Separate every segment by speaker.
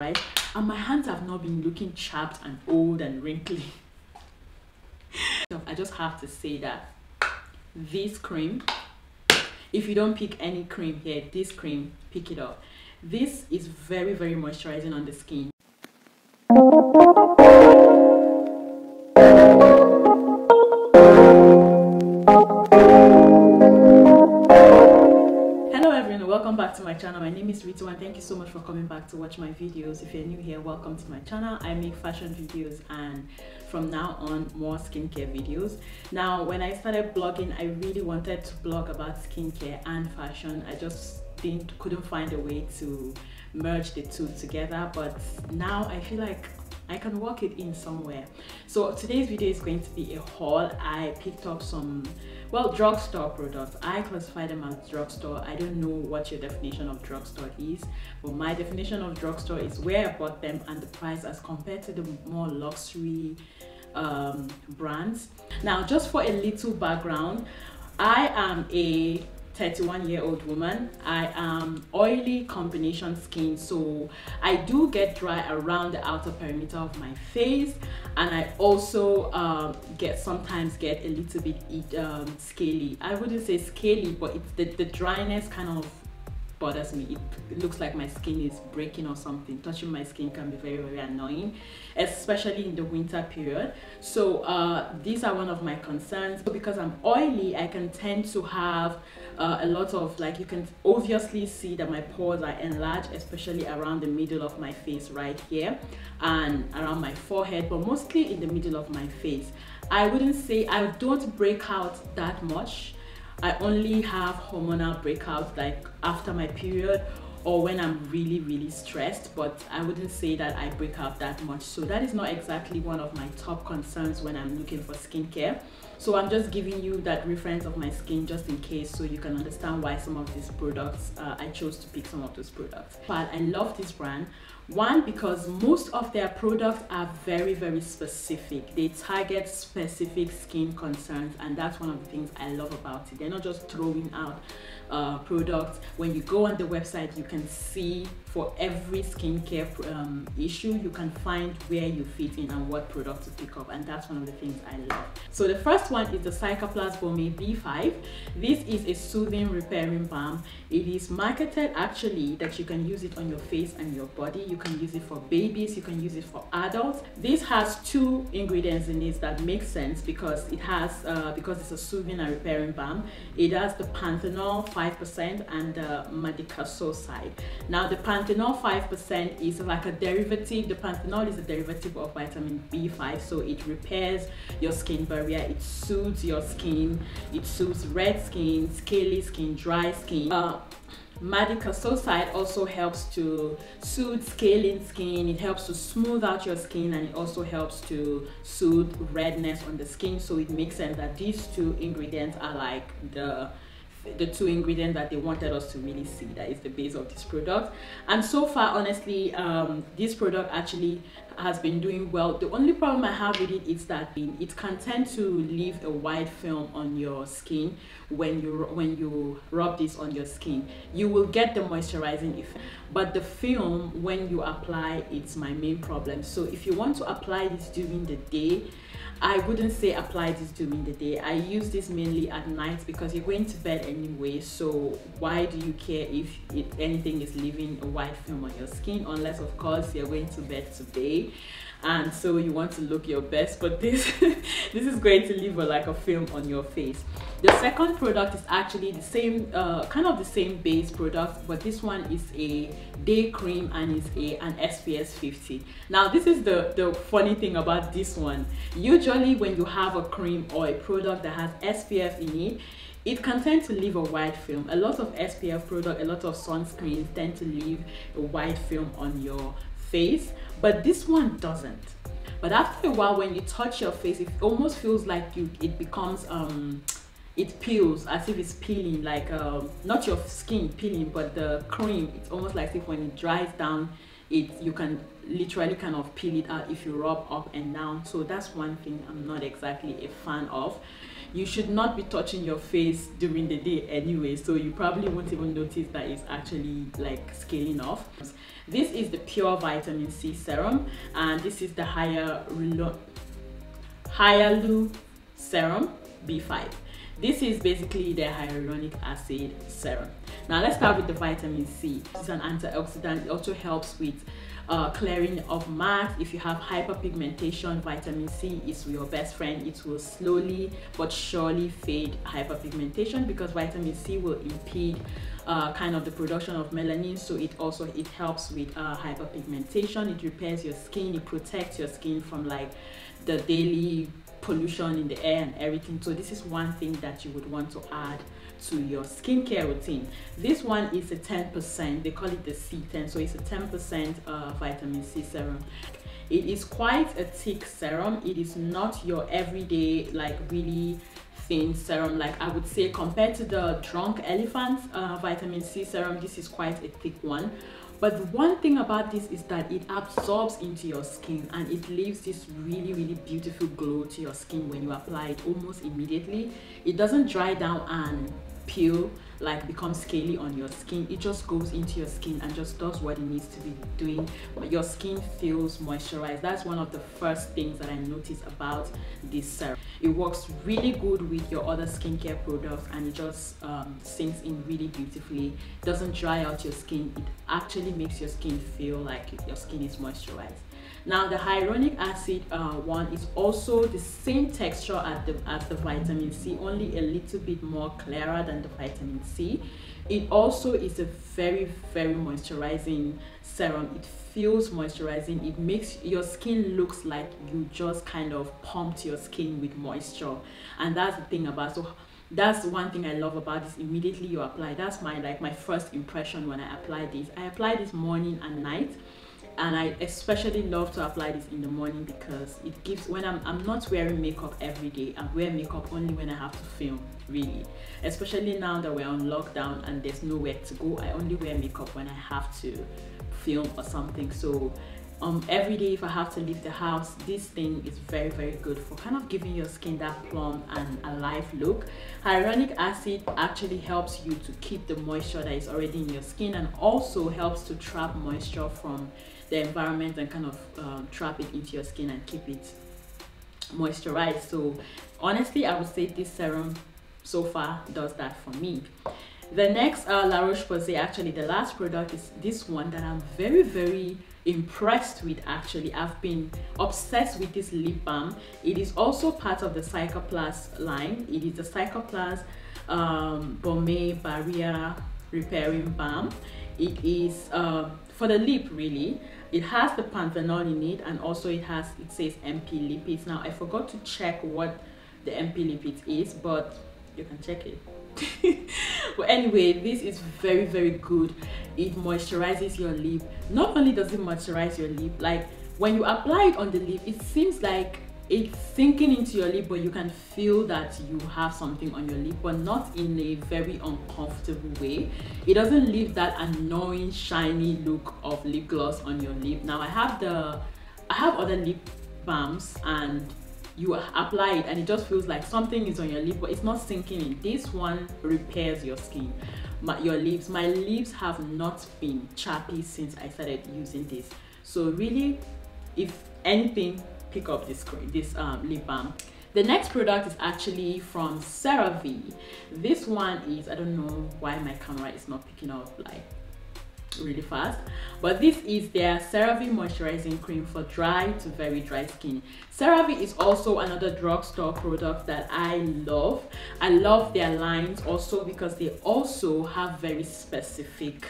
Speaker 1: right? And my hands have not been looking chapped and old and wrinkly. I just have to say that this cream if you don't pick any cream here this cream pick it up. This is very very moisturizing on the skin welcome back to my channel. My name is Ritso and thank you so much for coming back to watch my videos. If you're new here welcome to my channel. I make fashion videos and from now on more skincare videos. Now when I started blogging I really wanted to blog about skincare and fashion. I just didn't couldn't find a way to merge the two together but now I feel like I can work it in somewhere. So today's video is going to be a haul. I picked up some, well, drugstore products. I classify them as drugstore. I don't know what your definition of drugstore is, but my definition of drugstore is where I bought them and the price as compared to the more luxury um, brands. Now, just for a little background, I am a 31 year old woman. I am oily combination skin so i do get dry around the outer perimeter of my face and i also um, get sometimes get a little bit um, scaly. I wouldn't say scaly but it's the, the dryness kind of bothers me. It looks like my skin is breaking or something. Touching my skin can be very very annoying especially in the winter period. So uh, these are one of my concerns. Because i'm oily i can tend to have uh, a lot of like you can obviously see that my pores are enlarged especially around the middle of my face right here and around my forehead but mostly in the middle of my face. I wouldn't say i don't break out that much I only have hormonal breakouts like after my period or when I'm really really stressed but I wouldn't say that I break out that much. So that is not exactly one of my top concerns when I'm looking for skincare. So I'm just giving you that reference of my skin just in case so you can understand why some of these products uh, I chose to pick some of those products. But I love this brand one, because most of their products are very, very specific. They target specific skin concerns, and that's one of the things I love about it. They're not just throwing out uh, products. When you go on the website, you can see for every skincare um, issue, you can find where you fit in and what product to pick up, and that's one of the things I love. So the first one is the Cicaplast Baume B5. This is a soothing repairing balm. It is marketed actually that you can use it on your face and your body. You can use it for babies, you can use it for adults. This has two ingredients in it that make sense because it has, uh, because it's a soothing and repairing balm, it has the panthenol 5% and the madecassoside. Now the panthenol 5% is like a derivative, the panthenol is a derivative of vitamin B5 so it repairs your skin barrier, it soothes your skin, it soothes red skin, scaly skin, dry skin. Uh, Madecassoside also helps to soothe scaling skin, it helps to smooth out your skin and it also helps to soothe redness on the skin. So it makes sense that these two ingredients are like the the two ingredients that they wanted us to really see that is the base of this product. And so far honestly um, this product actually has been doing well. The only problem i have with it is that it can tend to leave a white film on your skin when you when you rub this on your skin. You will get the moisturizing effect but the film when you apply it's my main problem. So if you want to apply this during the day I wouldn't say apply this during the day. I use this mainly at night because you're going to bed anyway. So why do you care if it, anything is leaving a white film on your skin? Unless of course you're going to bed today and so you want to look your best but this this is going to leave a, like a film on your face the second product is actually the same uh, kind of the same base product but this one is a day cream and it's a an SPF 50 now this is the the funny thing about this one. Usually when you have a cream or a product that has SPF in it it can tend to leave a white film. A lot of SPF product a lot of sunscreens tend to leave a white film on your face but this one doesn't. But after a while when you touch your face it almost feels like you it becomes um it peels as if it's peeling like um not your skin peeling but the cream it's almost like if when it dries down it you can literally kind of peel it out if you rub up and down. So that's one thing i'm not exactly a fan of. You should not be touching your face during the day anyway so you probably won't even notice that it's actually like scaling off. This is the pure vitamin c serum and this is the higher hyaluronic serum b5 this is basically the hyaluronic acid serum now let's start with the vitamin c it's an antioxidant it also helps with uh, clearing of marks. If you have hyperpigmentation, vitamin C is your best friend. It will slowly but surely fade hyperpigmentation because vitamin C will impede uh, kind of the production of melanin. So it also it helps with uh, hyperpigmentation. It repairs your skin. It protects your skin from like the daily pollution in the air and everything. So this is one thing that you would want to add to your skincare routine. This one is a 10%, they call it the C10, so it's a 10% uh, vitamin C serum. It is quite a thick serum. It is not your everyday, like really thin serum. Like I would say compared to the Drunk Elephant uh, vitamin C serum, this is quite a thick one. But one thing about this is that it absorbs into your skin and it leaves this really, really beautiful glow to your skin when you apply it almost immediately. It doesn't dry down and peel like become scaly on your skin. It just goes into your skin and just does what it needs to be doing. Your skin feels moisturized. That's one of the first things that i noticed about this serum it works really good with your other skincare products and it just um, sinks in really beautifully. Doesn't dry out your skin. It actually makes your skin feel like your skin is moisturized. Now the hyaluronic acid uh, one is also the same texture as the, as the vitamin C, only a little bit more clearer than the vitamin C. It also is a very, very moisturizing serum. It feels moisturizing. It makes your skin looks like you just kind of pumped your skin with moisture. And that's the thing about so that's one thing I love about this. Immediately you apply. That's my like my first impression when I apply this. I apply this morning and night and I especially love to apply this in the morning because it gives when I'm, I'm not wearing makeup every day I wear makeup only when I have to film really. Especially now that we're on lockdown and there's nowhere to go I only wear makeup when I have to film or something. So um, every day if I have to leave the house this thing is very very good for kind of giving your skin that plump and alive look. Hyaluronic acid actually helps you to keep the moisture that is already in your skin and also helps to trap moisture from the environment and kind of um, trap it into your skin and keep it moisturized. So honestly i would say this serum so far does that for me the next uh, La Roche-Posay, actually the last product is this one that I'm very, very impressed with actually. I've been obsessed with this lip balm. It is also part of the Cicaplast line. It is the Cicaplast um, Baume Barrier Repairing Balm. It is uh, for the lip really it has the panthenol in it and also it has it says mp lipids now i forgot to check what the mp lipids is but you can check it. But anyway this is very very good. It moisturizes your lip. Not only does it moisturize your lip like when you apply it on the lip it seems like it's sinking into your lip but you can feel that you have something on your lip but not in a very uncomfortable way. It doesn't leave that annoying shiny look of lip gloss on your lip. Now i have the i have other lip balms and you apply it and it just feels like something is on your lip but it's not sinking in. This one repairs your skin. My, your lips my lips have not been chappy since i started using this. So really if anything pick up this this um, lip balm. The next product is actually from CeraVe. This one is i don't know why my camera is not picking up like really fast. But this is their CeraVe moisturizing cream for dry to very dry skin. CeraVe is also another drugstore product that I love. I love their lines also because they also have very specific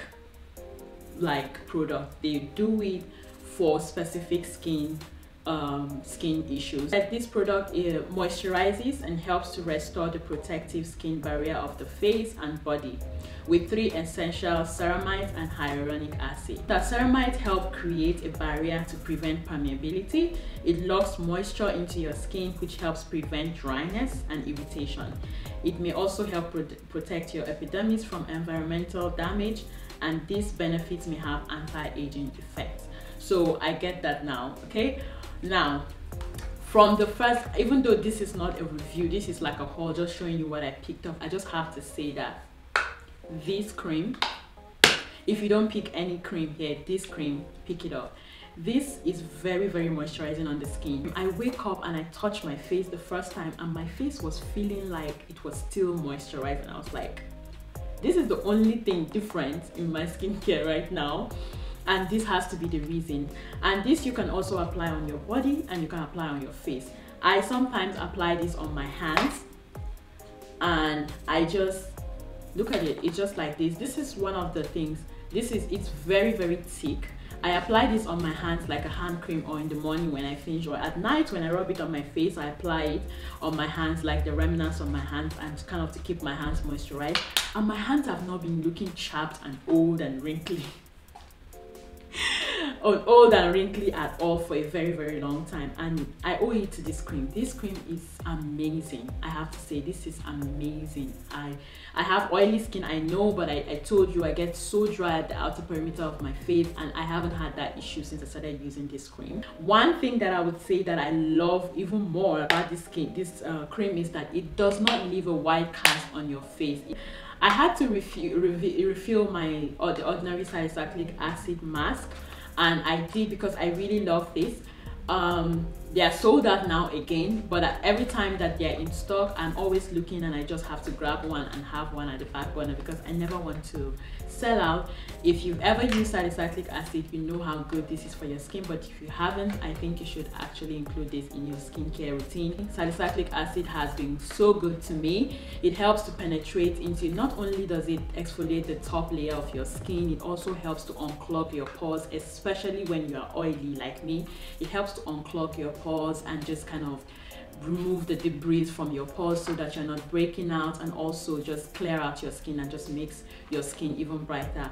Speaker 1: like product. They do it for specific skin um, skin issues. This product moisturizes and helps to restore the protective skin barrier of the face and body with three essential ceramides and hyaluronic acid. The ceramides help create a barrier to prevent permeability. It locks moisture into your skin which helps prevent dryness and irritation. It may also help pro protect your epidermis from environmental damage and these benefits may have anti-aging effects. so i get that now okay now from the first even though this is not a review this is like a haul just showing you what i picked up i just have to say that this cream if you don't pick any cream here this cream pick it up. This is very very moisturizing on the skin. I wake up and i touch my face the first time and my face was feeling like it was still moisturized and i was like this is the only thing different in my skincare right now and this has to be the reason. And this you can also apply on your body and you can apply on your face. I sometimes apply this on my hands. And i just look at it it's just like this. This is one of the things. This is it's very very thick. I apply this on my hands like a hand cream or in the morning when I finish or at night when I rub it on my face I apply it on my hands like the remnants on my hands and kind of to keep my hands moisturized. And my hands have not been looking chapped and old and wrinkly old and wrinkly at all for a very very long time. And i owe it to this cream. This cream is amazing. I have to say this is amazing. I i have oily skin i know but i, I told you i get so dry at the outer perimeter of my face and i haven't had that issue since i started using this cream. One thing that i would say that i love even more about this skin this uh, cream is that it does not leave a white cast on your face. I had to refill, refill my or the ordinary salicylic acid mask and I did because I really love this. Um, they are sold out now again, but every time that they're in stock, I'm always looking and I just have to grab one and have one at the back burner because I never want to sell out. If you've ever used salicylic acid, you know how good this is for your skin, but if you haven't, I think you should actually include this in your skincare routine. Salicylic acid has been so good to me. It helps to penetrate into, not only does it exfoliate the top layer of your skin, it also helps to unclog your pores, especially when you are oily like me. It helps to unclog your pores and just kind of remove the debris from your pores so that you're not breaking out and also just clear out your skin and just makes your skin even brighter.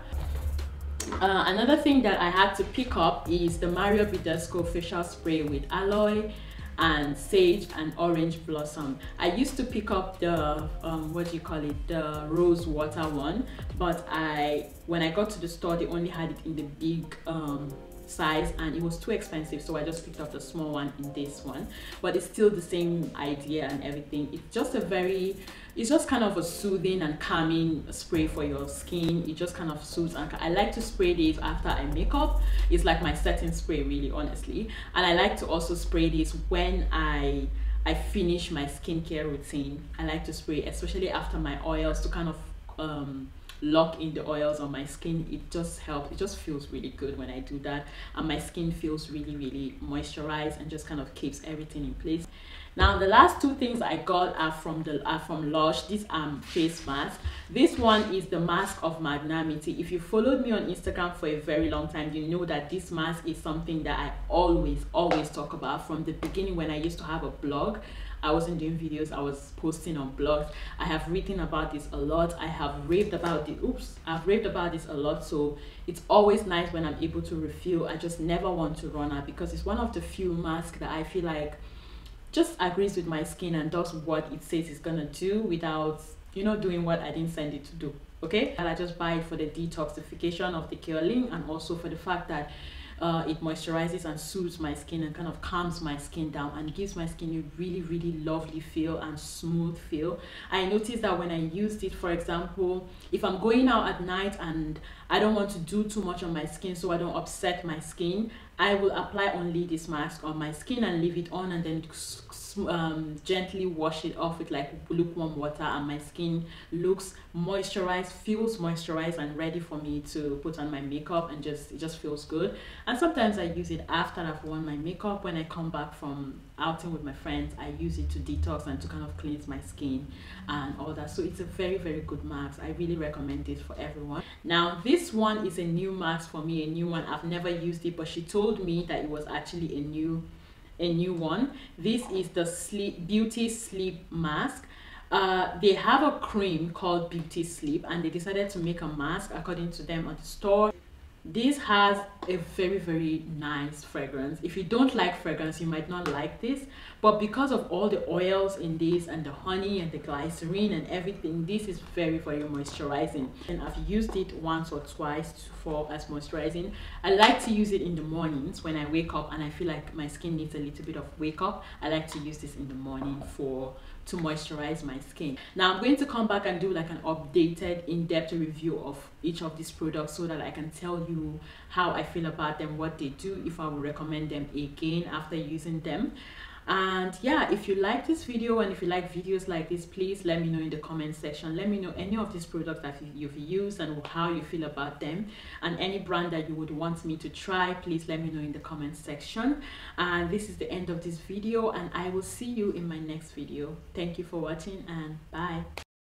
Speaker 1: Uh, another thing that I had to pick up is the Mario Badescu facial spray with aloe and sage and orange blossom. I used to pick up the, um, what do you call it, the rose water one, but I, when I got to the store, they only had it in the big um, size and it was too expensive so I just picked up the small one in this one. But it's still the same idea and everything. It's just a very it's just kind of a soothing and calming spray for your skin. It just kind of soothes and I like to spray this after I make up. It's like my setting spray really honestly. And I like to also spray this when I I finish my skincare routine. I like to spray especially after my oils to kind of um lock in the oils on my skin it just helps it just feels really good when i do that. And my skin feels really really moisturized and just kind of keeps everything in place. Now the last two things i got are from the are from lush. These are um, face masks. This one is the mask of magnanimity. If you followed me on instagram for a very long time you know that this mask is something that i always always talk about. From the beginning when i used to have a blog I wasn't doing videos, I was posting on blogs. I have written about this a lot. I have raved about it. Oops, I've raved about this a lot. So it's always nice when I'm able to refill. I just never want to run out because it's one of the few masks that I feel like just agrees with my skin and does what it says it's gonna do without you know doing what I didn't send it to do. Okay, and I just buy it for the detoxification of the kaolin and also for the fact that uh, it moisturizes and soothes my skin and kind of calms my skin down and gives my skin a really really lovely feel and smooth feel. I noticed that when i used it for example if i'm going out at night and i don't want to do too much on my skin so i don't upset my skin i will apply only this mask on my skin and leave it on and then um, gently wash it off with like lukewarm water and my skin looks moisturized feels moisturized and ready for me to put on my makeup and just it just feels good. And sometimes I use it after I've worn my makeup. When I come back from outing with my friends I use it to detox and to kind of cleanse my skin and all that. So it's a very very good mask. I really recommend it for everyone. Now this one is a new mask for me a new one. I've never used it but she told me that it was actually a new a new one. This is the sleep beauty sleep mask. Uh, they have a cream called beauty sleep and they decided to make a mask according to them at the store. This has a very very nice fragrance. If you don't like fragrance you might not like this but because of all the oils in this and the honey and the glycerin and everything this is very very moisturizing. And i've used it once or twice for as moisturizing. I like to use it in the mornings when i wake up and i feel like my skin needs a little bit of wake up. I like to use this in the morning for to moisturize my skin. Now I'm going to come back and do like an updated in-depth review of each of these products so that I can tell you how I feel about them, what they do, if I would recommend them again after using them and yeah if you like this video and if you like videos like this please let me know in the comment section. Let me know any of these products that you've used and how you feel about them. And any brand that you would want me to try please let me know in the comment section. And this is the end of this video and i will see you in my next video. Thank you for watching and bye